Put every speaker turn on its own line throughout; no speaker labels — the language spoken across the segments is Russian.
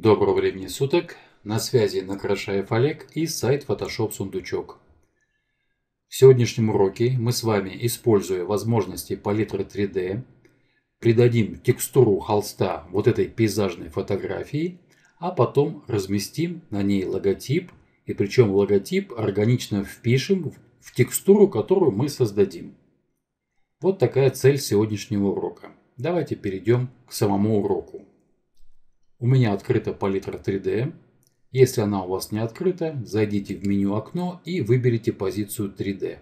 Доброго времени суток! На связи Накрашаев Олег и сайт Photoshop Сундучок. В сегодняшнем уроке мы с вами, используя возможности палитры 3D, придадим текстуру холста вот этой пейзажной фотографии, а потом разместим на ней логотип, и причем логотип органично впишем в текстуру, которую мы создадим. Вот такая цель сегодняшнего урока. Давайте перейдем к самому уроку. У меня открыта палитра 3D. Если она у вас не открыта, зайдите в меню «Окно» и выберите позицию 3D.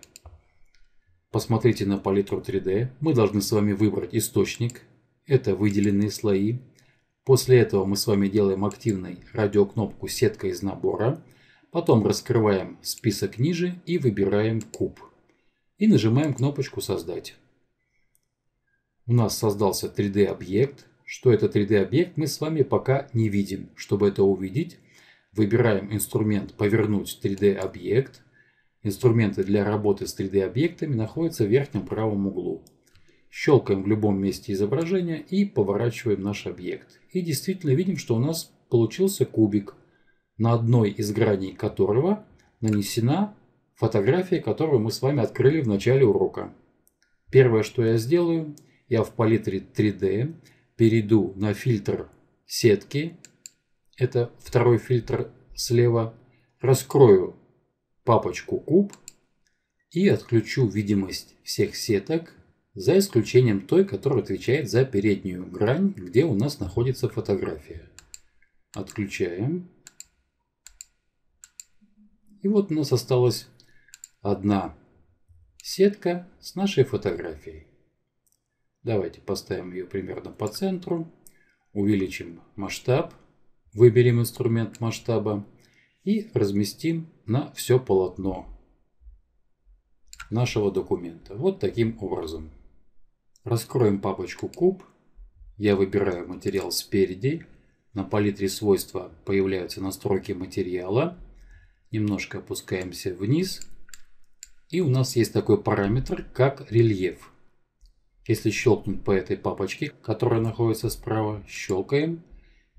Посмотрите на палитру 3D. Мы должны с вами выбрать источник. Это выделенные слои. После этого мы с вами делаем активной радиокнопку «Сетка из набора». Потом раскрываем список ниже и выбираем куб. И нажимаем кнопочку «Создать». У нас создался 3D-объект. Что это 3D-объект, мы с вами пока не видим. Чтобы это увидеть, выбираем инструмент «Повернуть 3D-объект». Инструменты для работы с 3D-объектами находятся в верхнем правом углу. Щелкаем в любом месте изображения и поворачиваем наш объект. И действительно видим, что у нас получился кубик, на одной из граней которого нанесена фотография, которую мы с вами открыли в начале урока. Первое, что я сделаю, я в палитре 3D перейду на фильтр сетки. Это второй фильтр слева. Раскрою папочку куб и отключу видимость всех сеток, за исключением той, которая отвечает за переднюю грань, где у нас находится фотография. Отключаем. И вот у нас осталась одна сетка с нашей фотографией. Давайте поставим ее примерно по центру. Увеличим масштаб. Выберем инструмент масштаба. И разместим на все полотно нашего документа. Вот таким образом. Раскроем папочку куб. Я выбираю материал спереди. На палитре свойства появляются настройки материала. Немножко опускаемся вниз. И у нас есть такой параметр, как рельеф. Если щелкнуть по этой папочке, которая находится справа, щелкаем.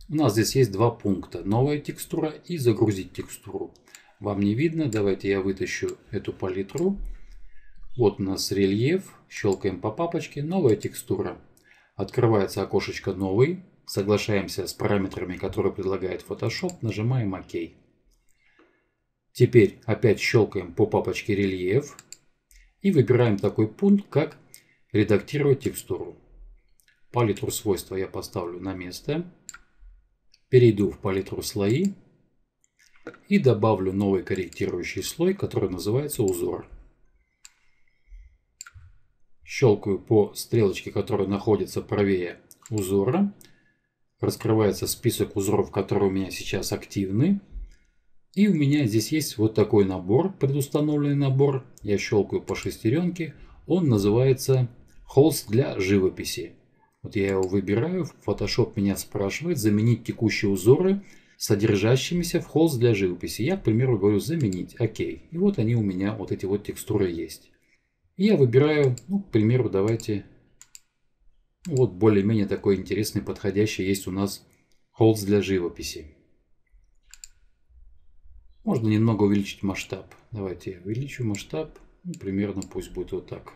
У нас здесь есть два пункта. Новая текстура и загрузить текстуру. Вам не видно, давайте я вытащу эту палитру. Вот у нас рельеф. Щелкаем по папочке. Новая текстура. Открывается окошечко новый. Соглашаемся с параметрами, которые предлагает Photoshop. Нажимаем ОК. Теперь опять щелкаем по папочке рельеф. И выбираем такой пункт, как редактировать текстуру. Палитру свойства я поставлю на место. Перейду в палитру слои и добавлю новый корректирующий слой, который называется узор. Щелкаю по стрелочке, которая находится правее узора. Раскрывается список узоров, которые у меня сейчас активны. И у меня здесь есть вот такой набор, предустановленный набор. Я щелкаю по шестеренке. Он называется холст для живописи. Вот я его выбираю, Photoshop меня спрашивает заменить текущие узоры содержащимися в холст для живописи. Я, к примеру, говорю заменить, окей. И вот они у меня, вот эти вот текстуры есть. И я выбираю, ну, к примеру, давайте, ну, вот более-менее такой интересный, подходящий есть у нас холст для живописи. Можно немного увеличить масштаб. Давайте я увеличу масштаб, ну, примерно пусть будет вот так.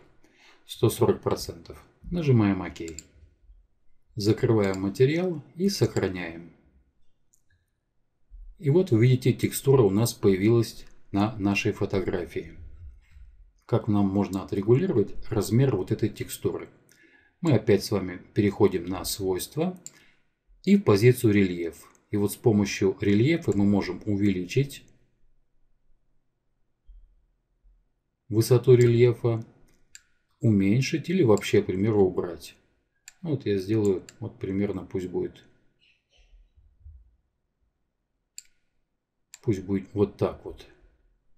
140%. Нажимаем ОК. Закрываем материал и сохраняем. И вот вы видите, текстура у нас появилась на нашей фотографии. Как нам можно отрегулировать размер вот этой текстуры? Мы опять с вами переходим на свойства и в позицию рельеф. И вот с помощью рельефа мы можем увеличить высоту рельефа уменьшить или вообще, к примеру, убрать. Вот я сделаю, вот примерно пусть будет. Пусть будет вот так вот.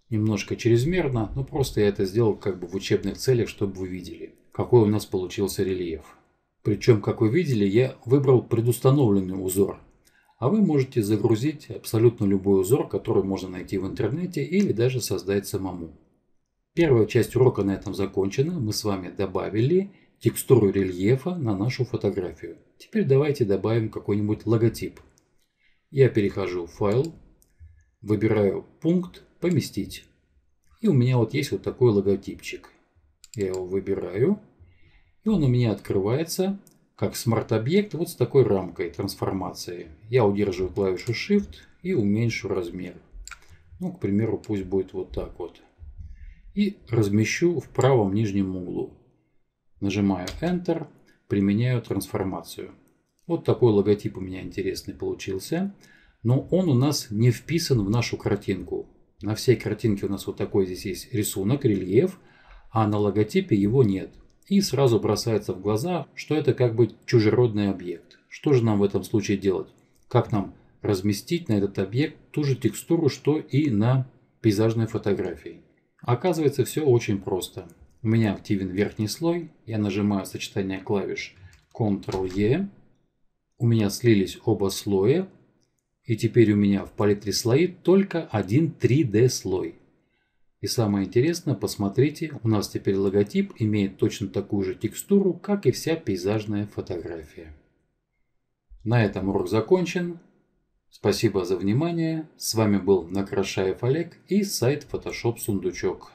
Немножко чрезмерно, но просто я это сделал как бы в учебных целях, чтобы вы видели, какой у нас получился рельеф. Причем, как вы видели, я выбрал предустановленный узор. А вы можете загрузить абсолютно любой узор, который можно найти в интернете или даже создать самому. Первая часть урока на этом закончена. Мы с вами добавили текстуру рельефа на нашу фотографию. Теперь давайте добавим какой-нибудь логотип. Я перехожу в файл, выбираю пункт «Поместить». И у меня вот есть вот такой логотипчик. Я его выбираю. И он у меня открывается как смарт-объект вот с такой рамкой трансформации. Я удерживаю клавишу Shift и уменьшу размер. Ну, к примеру, пусть будет вот так вот. И размещу в правом нижнем углу. Нажимаю Enter, применяю трансформацию. Вот такой логотип у меня интересный получился. Но он у нас не вписан в нашу картинку. На всей картинке у нас вот такой здесь есть рисунок, рельеф, а на логотипе его нет. И сразу бросается в глаза, что это как бы чужеродный объект. Что же нам в этом случае делать? Как нам разместить на этот объект ту же текстуру, что и на пейзажной фотографии? Оказывается, все очень просто. У меня активен верхний слой, я нажимаю сочетание клавиш Ctrl-E, у меня слились оба слоя, и теперь у меня в палитре слои только один 3D слой. И самое интересное, посмотрите, у нас теперь логотип имеет точно такую же текстуру, как и вся пейзажная фотография. На этом урок закончен. Спасибо за внимание. С вами был Накрашаев Олег и сайт Photoshop Сундучок.